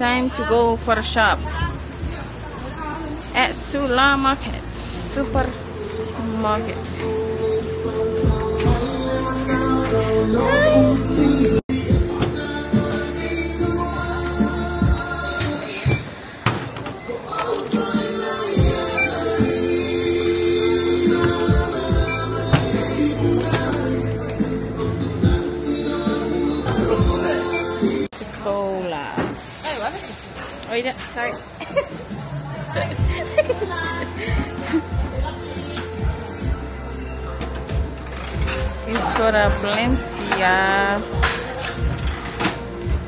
Time to go for a shop at Sula Market. Super Yeah, sorry. it's for a plenty.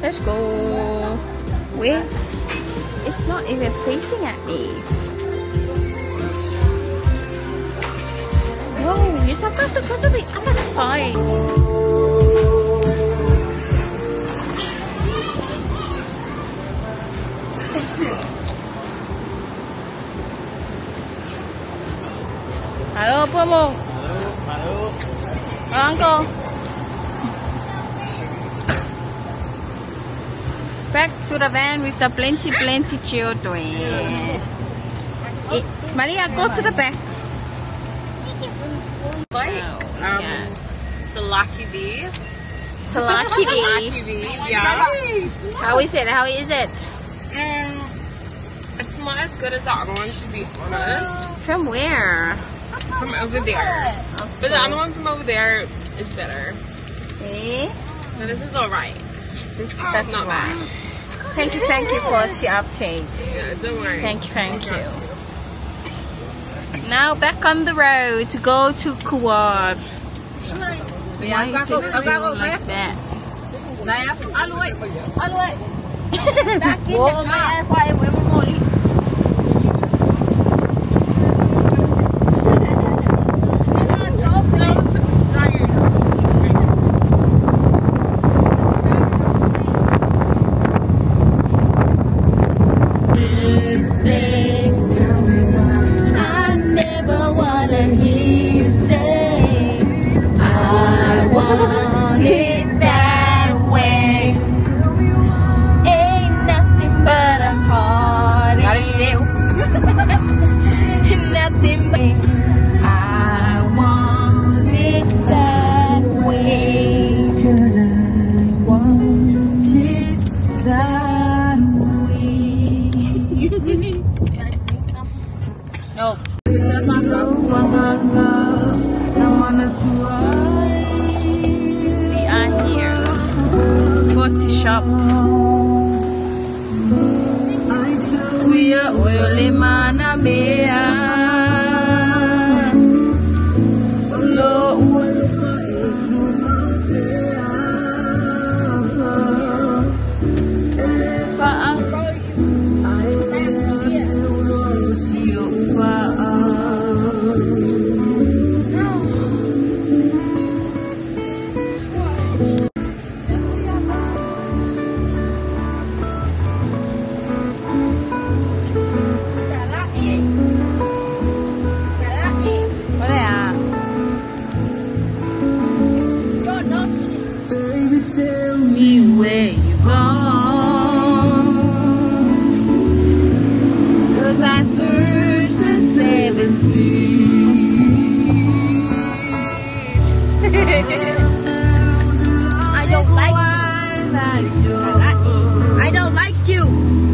Let's go. Wait, it's not even facing at me. No, you're supposed to go to the other side. Apa mo? Halo. Oh, uncle. Back to the van with the plenty, plenty children. Eh, Maria, go to the back. Like, Oh, um, yeah. the Lucky Bee. Salaki Lucky Bee, yeah. How is it? How is it? Mm, it's not as good as the other one, to be honest. From where? From over there. But the other one from over there is better. Eh? But this is alright. This, Oh, that's not bad. Thank you, thank you for the update. Yeah, don't worry. Thank you, thank you. Now back on the road to go to Kuwait. Why is it still like that? Này em, alo ơi, alo ơi. Bố mẹ em qua We are here. Go to shop. Kuya ole mana bea. I don't like you. I don't like you.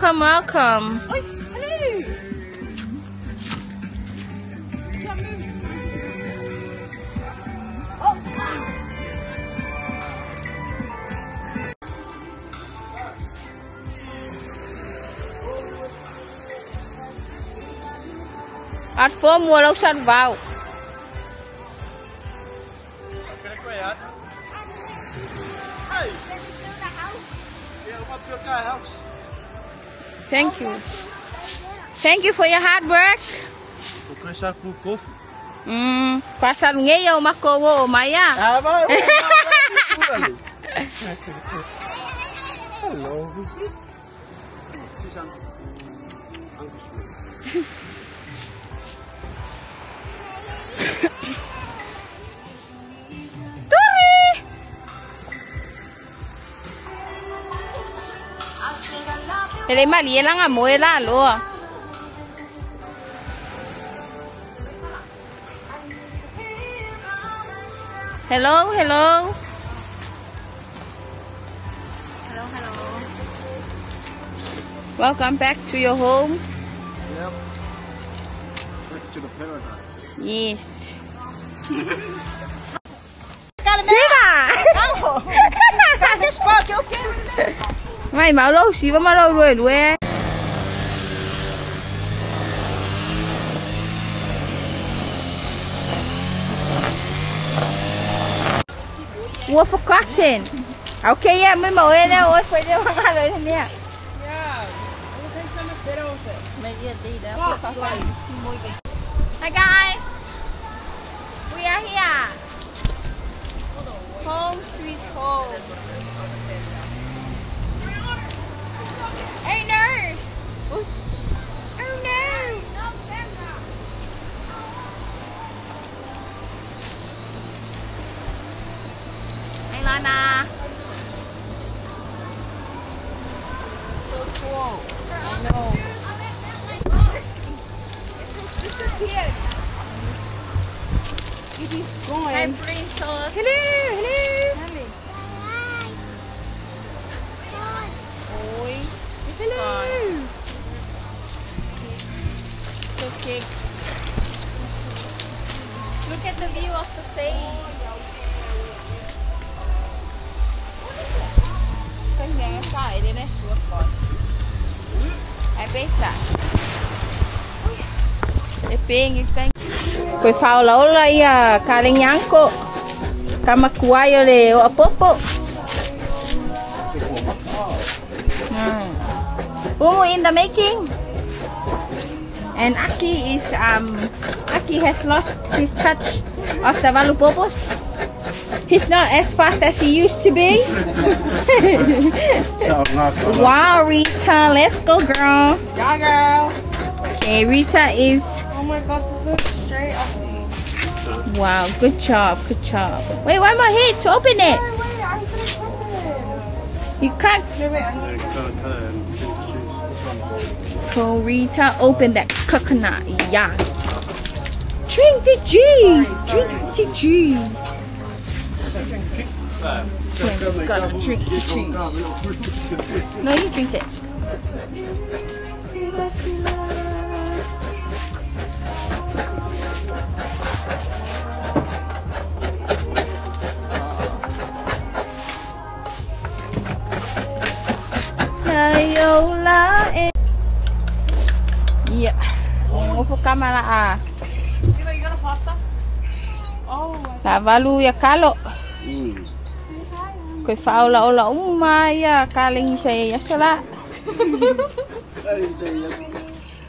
Welcome, welcome. At phố mua lâu sân vào. Hey! Yeah, I'm up to your guy house. Thank you. Thank you for your hard work. Mm, Vou crescer com coffee. Pasal ngayon makowo maya. Hello. thế Ele mà lý lăng à mồi là luôn Hello, hello. Hello, hello. Welcome back to your home. Yep. Back to the paradise. Yes. Cara, Tira! Não! Cadê esse pau eu fiz? Mày máu lâu xí vào máu lâu rồi Ủa Ok mới đâu? Ôi phải đeo rồi nè Hi guys. We are here. Home sweet home Oh no! Oh no! Hey Lana! Để ping cái Koe whao lau lai a kare nyanko. Kamakuai o le o apopo. Mm. Umu in the making. And Aki is um Aki has lost his touch of the Valupopos. He's not as fast as he used to be. Sa nga ka. wow, Rita, let's go, girl. Yeah, girl. Okay, Rita is Oh my gosh, this looks straight up me. wow. Good job, good job. Wait, one more hit to open it. Wait, wait, I'm gonna cut You can't. it. Wait, wait, I'm Yeah, you're trying to cut it and ginger juice. This one. So Rita, open that coconut. Yeah. Drink the juice. Drink the juice. There. gotta drink the juice. No, you drink it. Nayola and Yeah. Ngofo kamera ah. Tina, you got a pasta? Oh, Kavalu ya kalo. Mm. koe whao lao la umu mai a ka lingi se yasala.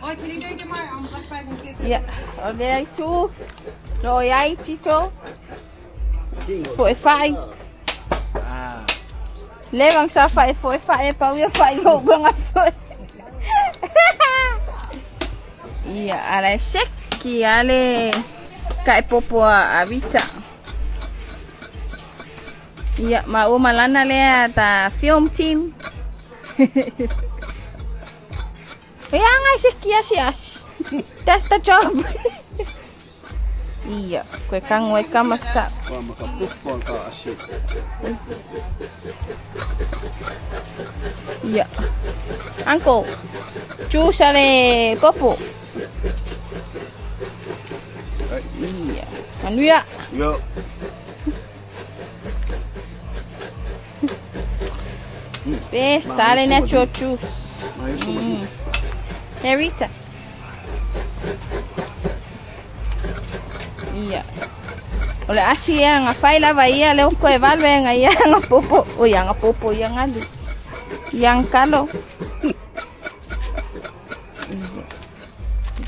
Oi, can you do it tomorrow? I'm black bag and paper. Yeah, o lea i tū. No i ai tito. Koe whai. Le bang sa whai foe whai e pau ia whai mo banga foe. Ia, ala e seki ale. Kai popoa a vita. Ya, mau malana le ah, ta film team. Ya, ngai sih kia sih as. That's the job. Iya, kue kang kue kang masa. Iya, angko, cuci le kopo. Iya, anu ya. Yo. Ve, salen a chochus. Mm. Merita. Iya. Oleh asy yang apa lah bahaya leung ko eval beng ayang apopo. Oh yang apopo yang ali. Yang kalau.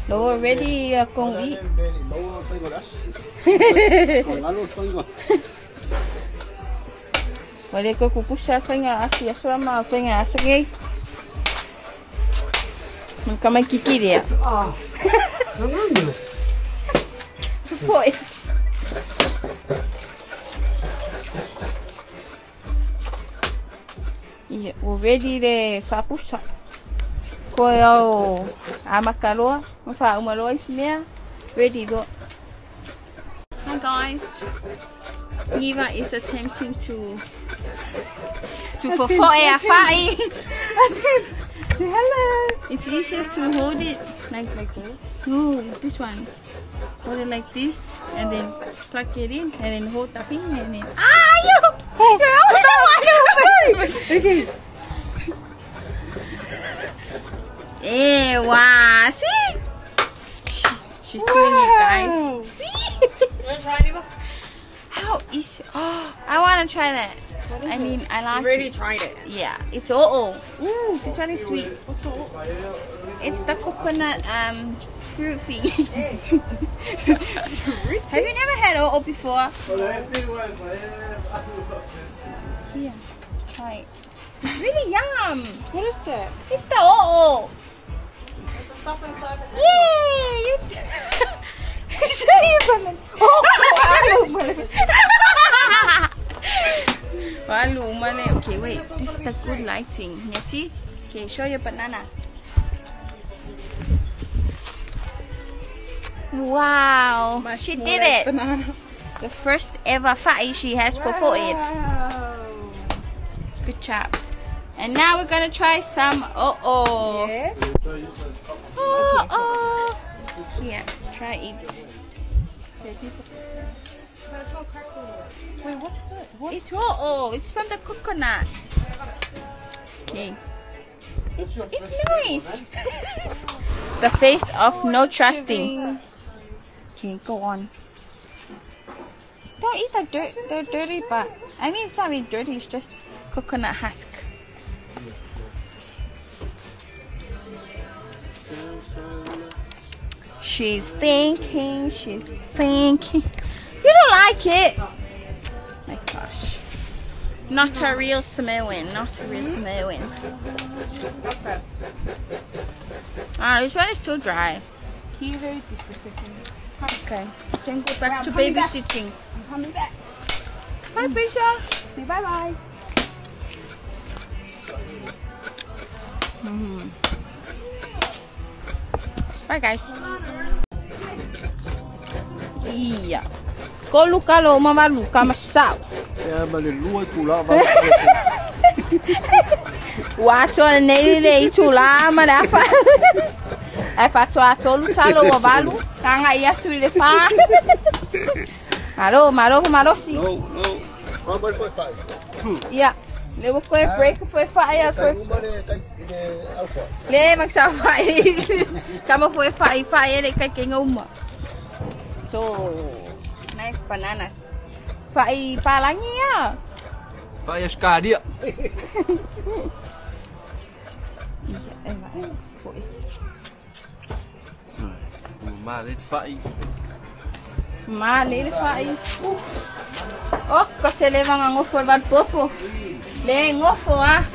Lower ready uh, kong i. Lower Olha que eu vou puxar sem acho, ia chamar sem acho que nunca mais que queria. Ah, foi. E o verde ele faz puxar. Foi é o a macaroa, uma lois mesmo, verde do. Hi guys. Eva is attempting to to fulfill a fight. Hello. It's easier to hold it like like this. No, this one. Hold it like this and then plug it in and then hold the pin and then Ah you you're always the one who Okay. Eh, wow, see? She, she's doing it Wow. guys. See? How oh I wanna try that. I mean I like already it. tried it. Yeah, it's oh oh. Ooh, this one is sweet. It's the coconut um fruit thing. Have you never had oh before? Here, try it. It's really yum. What is that? It's the oh oh. Yay! You. Show you from Okay, wait. This is the good lighting. You see? Okay, show your banana. Wow, she did it. Banana. The first ever fight she has fulfilled. Wow. Good job. And now we're gonna try some oh oh. Yeah. Oh oh. Here, try it. Wait, what's that? What? It's oh oh. It's from the coconut. Okay. It's it's nice. the face of no trusting. Okay, go on. Don't eat the dirt, the dirty part. I mean, it's not really dirty. It's just coconut husk. She's thinking. She's thinking. You don't like it? My gosh. Not a real Samoan. Not a real Samoan. Ah, this one is too dry. Can you hold this for a second? Okay. Can go back to babysitting. I'm coming back. Bye, Prisha. Say bye bye. Mm-hmm. Bye, guys. Iya. Ko luka lo mama luka é, masau. Ya bale lua tula ba. Wa to nei nei tula ma na fa. Ai fa to atolu talo o balu. Tanga ia tu le fa. Alô, maro, maro sim. Não, não. Agora foi faz. Ia. Levo foi break foi faia foi. Né? Né? Le, mas já vai. Cama foi faia, faia ele cai quem é uma. So, nice bananas. Vậy pha lá nhé. Vậy ska địa. Em fai. Oh, ko se leva nga ngofo al bar popo. Le ngofo ah.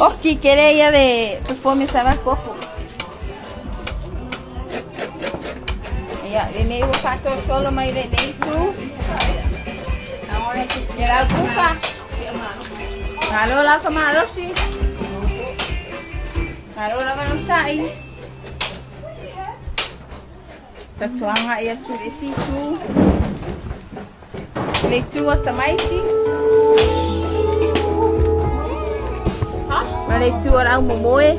Oh, que quereia de performance al popo. Ya, ini neighbor solo mai my tu. too. Get out, Kalau lah la sih. Kalau lah kan kamalo. Cacuang ha ya curi si tu. Lecu atau mai si? Malecu orang mumoe.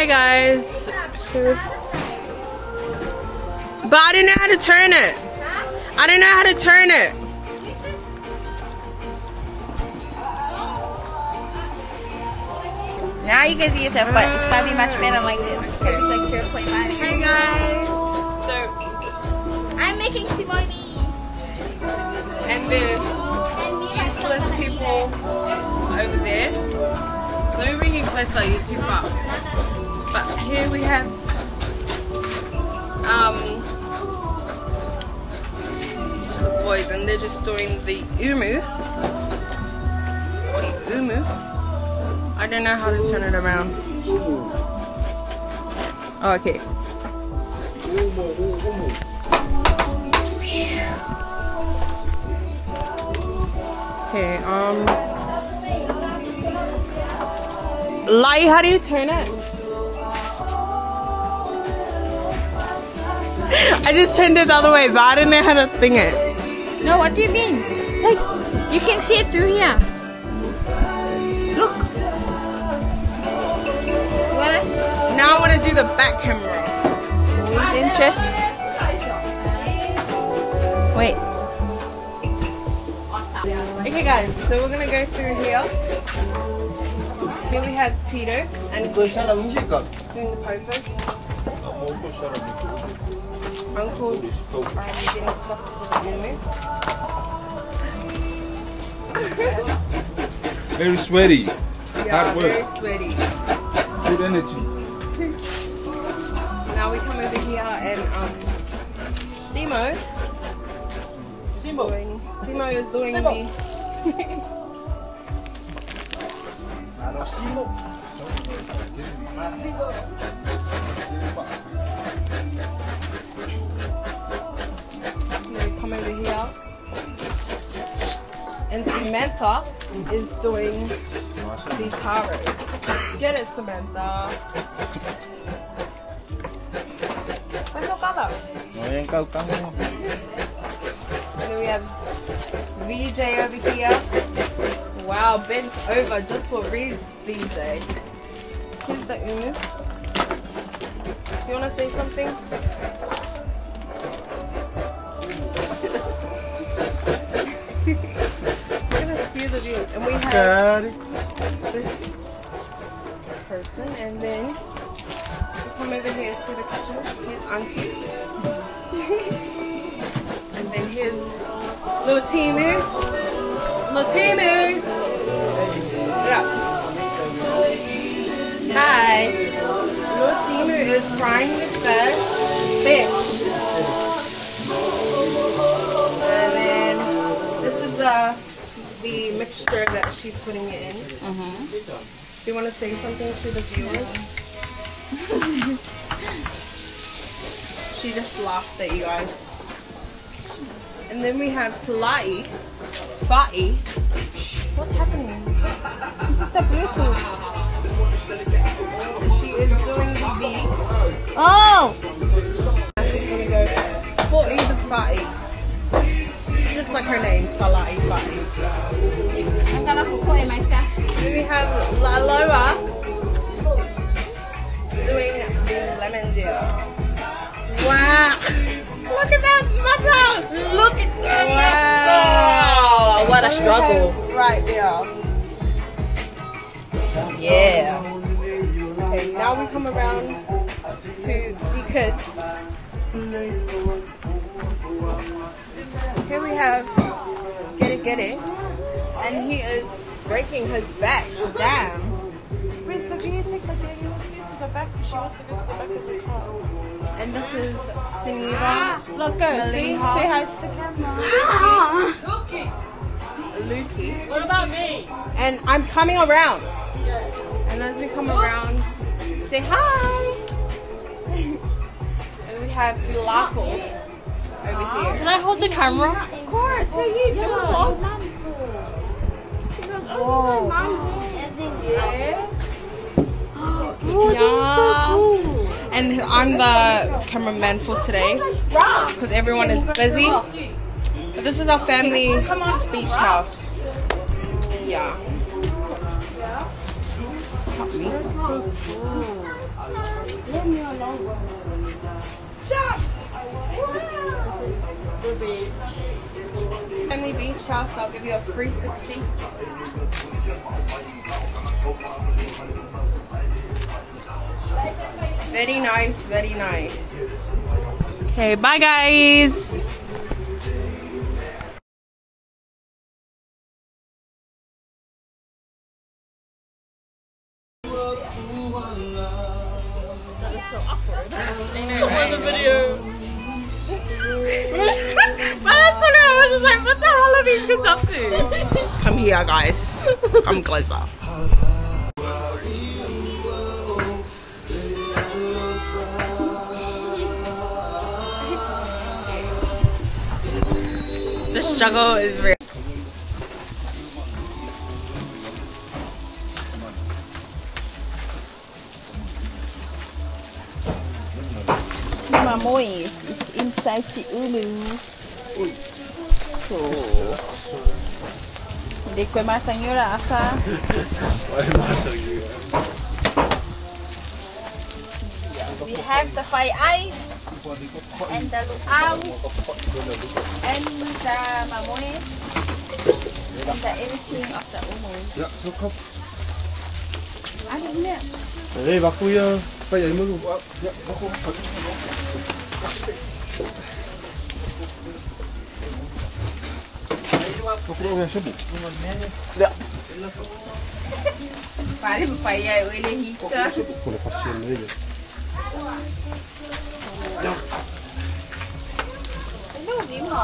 Hi guys. So, but I didn't know how to turn it. I didn't know how to turn it. Now you can see yourself, but it's probably much better like this. Because it's like 0.5. Hey guys. So, I'm making Simone. and the useless people over there. Let me bring you closer. You're too far. But here we have um boys and they're just doing the umu. The umu. I don't know how to turn it around. Oh, okay. Okay, um. Lai, how do you turn it? I just turned it the other way, but I didn't know how to thing it. No, what do you mean? Like, you can see it through here. Look. Now I want to do the back camera. Wait. Wait. Okay guys, so we're gonna go through here. Here we have Tito and Gusha doing the popo. Uncle. Um, very sweaty. Yeah, Hard work. Very sweaty. Good energy. now we come over here and um, Simo. Simo. Simo is doing Simo. the. Simo. Simo. And Samantha is doing these taros. Get it, Samantha. What's your color? Ayan, kau kamu. And then we have VJ over here. Wow, bent over just for re- VJ. Here's the Umu. You wanna say something? Gonna spew. And we have this person, and then we come over here to the kitchen. Here's Auntie. and then here's little Timu. Little. Yeah. Hi. Little Timu is frying the fish. Mixture that she's putting it in. Do you want to say something to the viewers? she just laughed at you guys. And then we have Talai, Fai. What's happening? This is the Bluetooth. And this is Siniva. Look, go. See? Say hi to the camera. Lukey. What about me? And I'm coming around. And as we come around, say hi. and we have Filako over here. Can I hold the camera? Of course, here you go. Yeah. And I'm the cameraman for today because everyone is busy. But this is our family beach house. Yeah. Help me. Family beach house, I'll give you a free 60. Very nice, very nice. Okay, bye guys. The video. but that's funny, I was just here, guys. Come closer. Struggle is real. Is, inside si Ulu. So, hindi ko masang yun asa. We have the five eyes Andalucau, and the mamones, and the everything of the umu. Ja, zo kop. Nee, wacht hoe je. Bij je moet. Ja, wacht hoe. Попробуем ошибку. Да. Парень, появились. Куда пошли, видишь? No. Es lo mismo.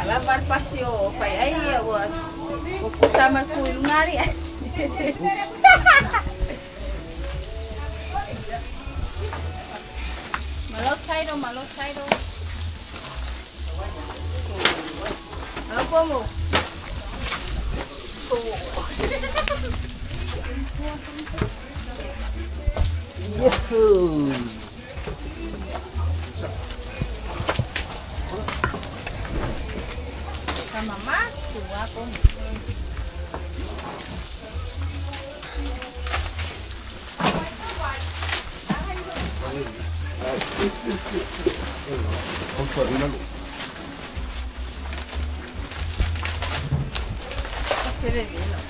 Alam bar pasyo, kay ay awas. Kukusa man ko la mamá va con... Se ve bien.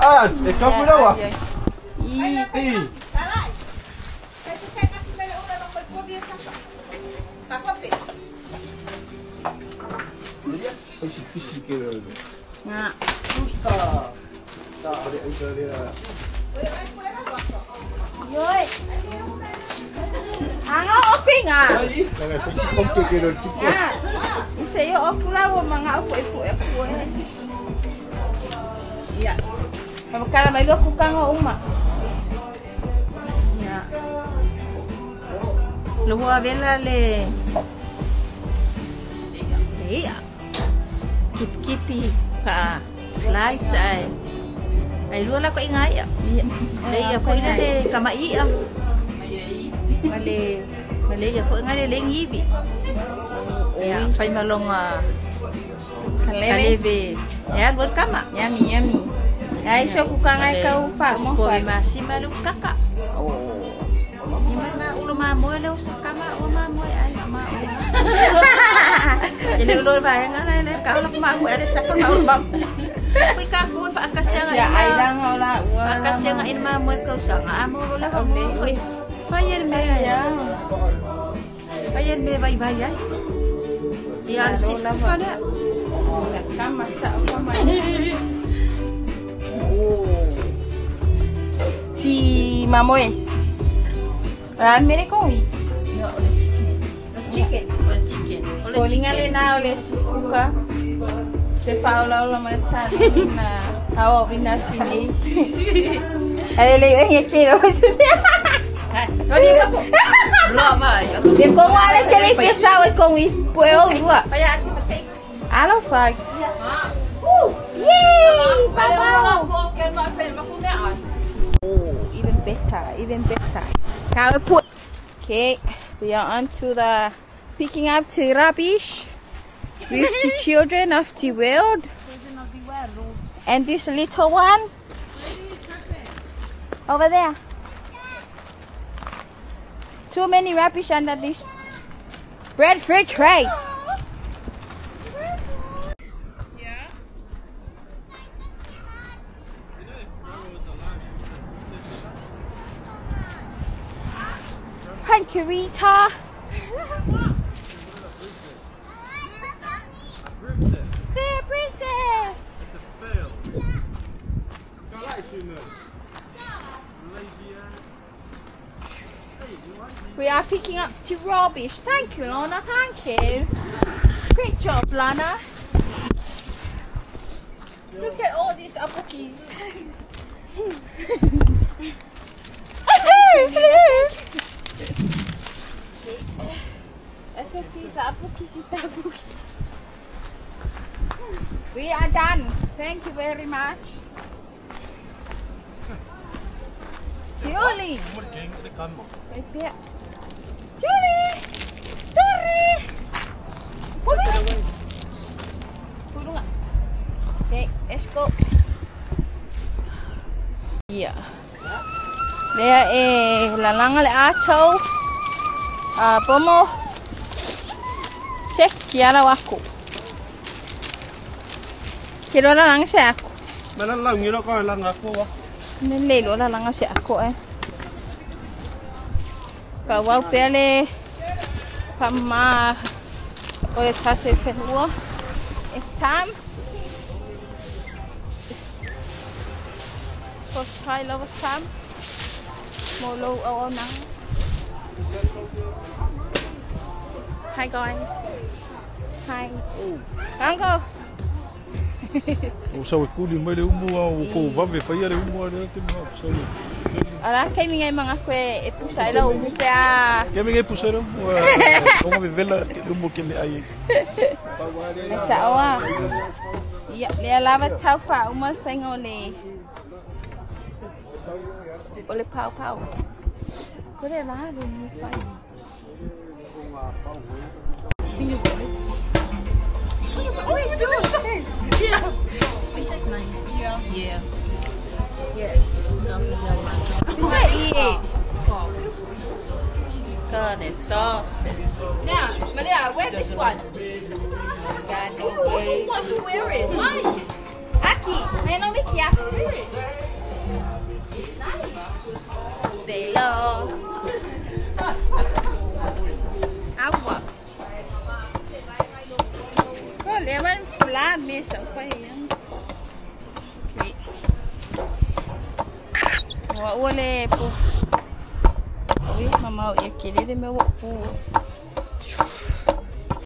啊！你快回来哇！咦？再来！再去看看，再来我们放锅边上，把锅放。哎呀！快洗屁股去了。妈！走开！开开！哎呀！哎呀！啊！我屁股啊！哎呀！快洗屁股去了，屁股。Isa yung opo raw, mga opo-ipo-ipo. Iya. Kala may loko kang uma. Iya. Luwa bien lale. Iya. Kip-kipi pa. Slice ay. Ay luwa ko ingay. Iya. Ay ako ina le kamai. Mali. Mali ako ingay le ngibi. Iya yeah. fai malonga kaleve ya buat kama yami yami ai so ku kanga kau fa mo fa masi malu saka oh ni mana ulo ma mo le saka ma o ma mo ai ma o jadi ulo ba yang ana le kau lak ma ku ada saka ma. Ulo bam kui ka ku fa akasianga ya ai lang ola wa akasianga in ma mo kau sanga amo ulo la ko ko Bayern me à, Bayern me bye bye ya. dia ada sifu kan dia? Kan masak apa mana? Oh. Si Mamoes. Ah, mere kau. Ya, oleh chicken. Chicken. Oleh chicken. Oleh chicken. Kau lena lah oleh sifu ka? Se faula ola macam mana? Tahu bina sini. Ada lagi yang kira macam. Sorry kamu. Belum mai. Dia kong ada kiri pisau kong i. Alo fag. Yay! Bye-bye. Oh, even better, even better. Now we put. Okay, we are on to the picking up the rubbish with the children of the world. And this little one over there. Too many rubbish under this breadfruit tray. Thank you, Rita. The princess. We are picking up the rubbish. Thank you, Lana. Thank you. Great job, Lana. Look at all these apukis. That's okay, the apukis is the apukis. We are done. Thank you very much. Right there. Julie! Tori! Julie! Tulong ah. Okay, let's go. Yeah. There eh lalang le acho. À, ah, pomo. Check yala wako. Kiro lalang sa ako. Lalang yun ako lalang ako wa. Nilelo lalang sa ako eh và vào phía lê phạm mà ôi xa xe phê hua exam có sai lâu exam mô lô âu âu nắng hai coi hai ăn cô o sau é culi mas ele é um o povo vai ver fazer ele é um o que não Olha lá, quem minha irmã é puxeira, o que é... Quem minha é puxeira? Como me vê lá, que rumo que me aí. Essa oa. E ela vai tchau fa, uma fenga ole. Ole pau pau. Kore lá, ele me faz. Oh, it's yours! Yeah. It's just. Yeah. Yeah. Yeah. Isso aí. Cone, só? Now, Malia, wear this one. Who no Ooh, to wear it? Why? Aqui, meu nome é Kia. They love. Água. Olha, eu era fulano, minha champanhe. Ole po. Uy, mama, yakilili é mewa po. Shoo.